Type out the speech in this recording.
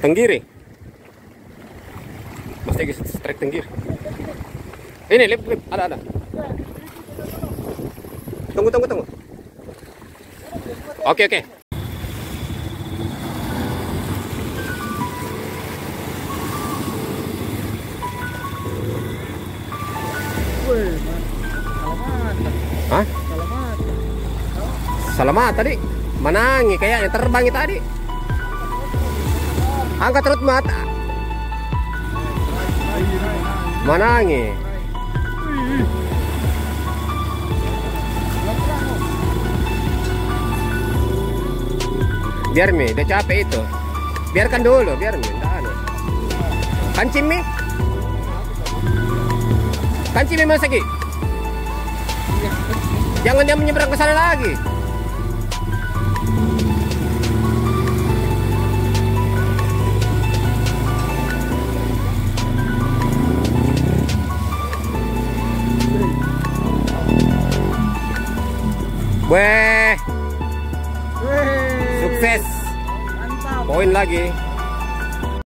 Tenggiri. Mas Tegi strike tenggiri. Ini lip lip ada ada. Tunggu tunggu tunggu. Oke oke. Hah? Salamatan. Selamat tadi. Manangi kayaknya terbang itu tadi. Angkat terus mata. Manangi. Biar mi, udah capek itu. Biarkan dulu, biar mi. Anu. Kancing mi. Kancing mi Mas Egi. Jangan dia menyeberang ke sana lagi. Weh, sukses. Mantap. Poin lagi.